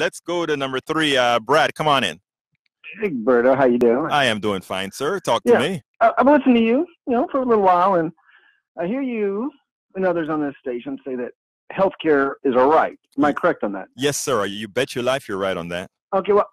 let's go to number three. Uh, Brad, come on in. Hey, Berto, how you doing? I am doing fine, sir. Talk to Yeah. me. I- I've listened to you, you know, for a little while, and I hear you and others on this station say that healthcare is a right. Am I correct on that? Yes, sir. You bet your life you're right on that. Okay, well,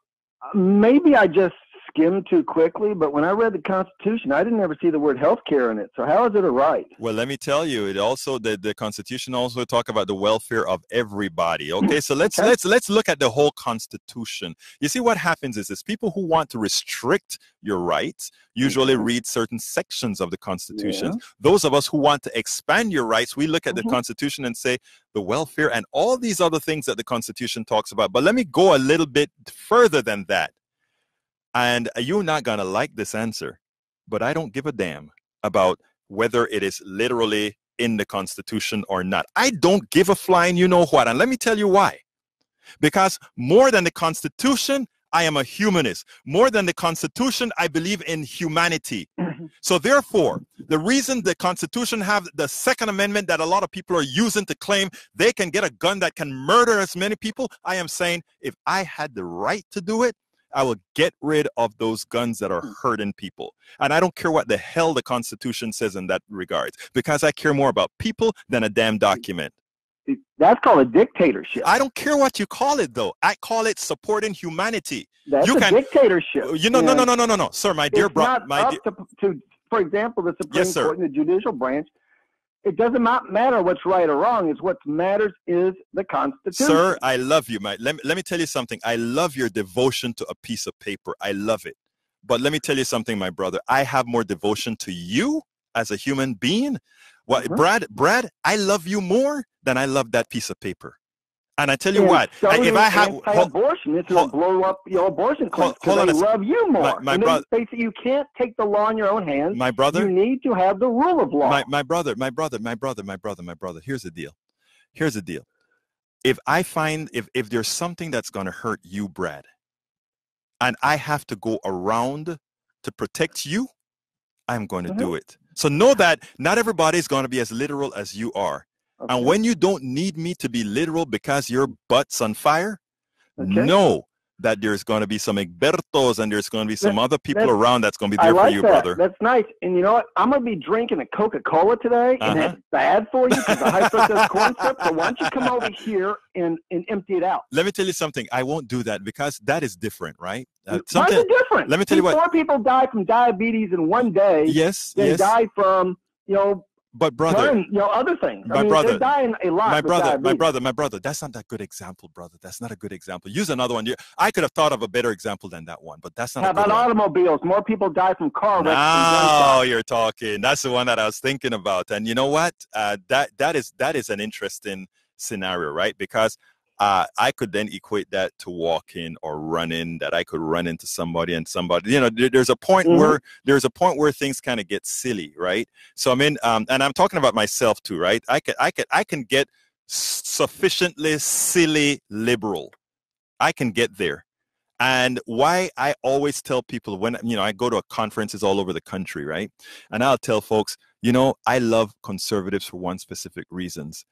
maybe I just skimmed too quickly, but when I read the Constitution, I didn't ever see the word healthcare in it. So how is it a right? Well, let me tell you, it also the, the Constitution also talk about the welfare of everybody. Okay, so let's Okay. let's let's look at the whole Constitution. You see, what happens is this: people who want to restrict your rights usually Mhm. read certain sections of the Constitution. Yeah. Those of us who want to expand your rights, we look at the Mhm. Constitution and say the welfare and all these other things that the Constitution talks about. But let me go a little bit further than that. And you're not going to like this answer, but I don't give a damn about whether it is literally in the Constitution or not. I don't give a flying you know what. And let me tell you why. Because more than the Constitution, I am a humanist. More than the Constitution, I believe in humanity. Mm-hmm. So therefore, the reason the Constitution have the Second Amendment that a lot of people are using to claim they can get a gun that can murder as many people, I am saying if I had the right to do it, I will get rid of those guns that are hmm. hurting people. And I don't care what the hell the Constitution says in that regard, because I care more about people than a damn document. That's called a dictatorship. I don't care what you call it, though. I call it supporting humanity. That's you a can- dictatorship. Oh, you know, no, no, no, no, no, no, sir, my dear it's bro, not my dear, to, to, for example, the Supreme Yes. Court and the judicial branch. It doesn't ma- matter what's right or wrong. It's what matters is the Constitution. Sir, I love you. My, let, me, let me tell you something. I love your devotion to a piece of paper. I love it. But let me tell you something, my brother. I have more devotion to you as a human being. What, Mhm. Brad, Brad, I love you more than I love that piece of paper. And I tell you And what, so if I have, abortion, anti-abortionists hold- will blow up your abortion hold- clinics hold a they love you more. my and bro- they, they you can't take the law in your own hands. my brother, You need to have the rule of law. my, my brother, my brother, my brother, my brother, my brother. Here's the deal. Here's the deal. If I find if if there's something that's gonna hurt you, Brad, and I have to go around to protect you, I'm going to do mm-hmm. it. So know that not everybody is going to be as literal as you are. Okay. And when you don't need me to be literal because your butt's on fire, Okay. know that there's going to be some Egbertos and there's going to be some other people around that's going to be there like for you, that. brother. That's nice. And you know what? I'm gonna be drinking a Coca-Cola today, Uh-huh. and that's bad for you because the high fructose corn syrup. So why don't you come over here and, and empty it out? Let me tell you something. I won't do that because that is different, right? Uh, something. different? let me tell you what- More people die from diabetes in one day Yes, than yes. die from you know, But brother, burn, you know, other things. my I mean, brother- dying a lot. my brother, my brother, my brother. That's not that good example, brother. That's not a good example. Use another one. I could have thought of a better example than that one, but that's not How a good about one. automobiles? More people die from car wrecks Now gunshots. you're talking. That's the one that I was thinking about. And you know what? Uh, that that is that is an interesting scenario, right? Because uh, I could then equate that to walking or running. That I could run into somebody and somebody. You know, there, there's a point Mhm. where there's a point where things kind of get silly, right? So I mean, um, and I'm talking about myself too, right? I could, I can I can get sufficiently silly liberal. I can get there. And why I always tell people when you know I go to conferences all over the country, right? And I'll tell folks, you know, I love conservatives for one specific reasons.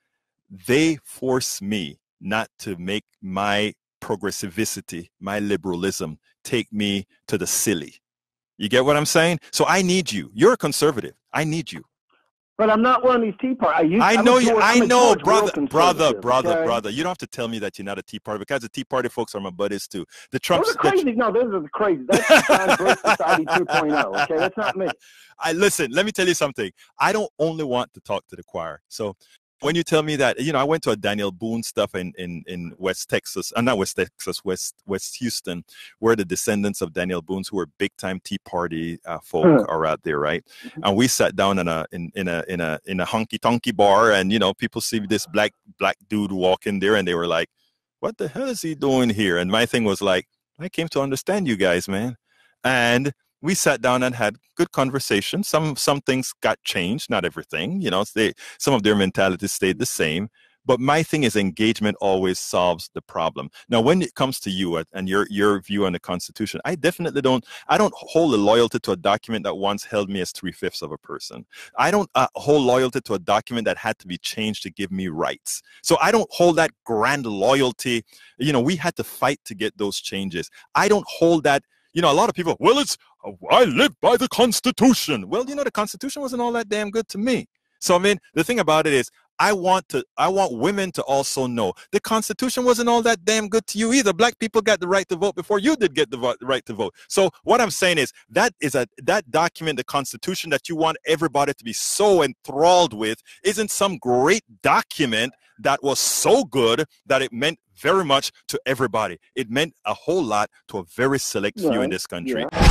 They force me not to make my progressivity, my liberalism, take me to the silly. You get what I'm saying? So I need you. You're a conservative. I need you. But I'm not one of these tea party. I, I know you. I know, George brother, brother, brother, okay? brother. You don't have to tell me that you're not a Tea Party because the Tea Party folks are my buddies too. The Trump, Those are crazy. No, those are the crazy. That's Society 2.0. Okay, that's not me. I listen. Let me tell you something. I don't only want to talk to the choir. So when you tell me that, you know, I went to a Daniel Boone stuff in in in West Texas, uh, not West Texas, West West Houston, where the descendants of Daniel Boone's, who were big time Tea Party uh, folk, Huh. are out there, right? And we sat down in a in in a in a in a honky tonky bar, and you know, people see this black black dude walk in there, and they were like, "What the hell is he doing here?" And my thing was like, "I came to understand you guys, man," and we sat down and had good conversation. Some some things got changed, not everything. You know, they some of their mentalities stayed the same. But my thing is engagement always solves the problem. Now, when it comes to you and your your view on the Constitution, I definitely don't. I don't hold a loyalty to a document that once held me as three fifths of a person. I don't uh, hold loyalty to a document that had to be changed to give me rights. So I don't hold that grand loyalty. You know, we had to fight to get those changes. I don't hold that you know, a lot of people, well, it's, I live by the Constitution. Well, you know, the Constitution wasn't all that damn good to me. So, I mean, the thing about it is, I want to I want women to also know the Constitution wasn't all that damn good to you either. Black people got the right to vote before you did get the vo- right to vote. So what I'm saying is that is a that document, the Constitution that you want everybody to be so enthralled with, isn't some great document that was so good that it meant very much to everybody. It meant a whole lot to a very select few in this country. Yeah.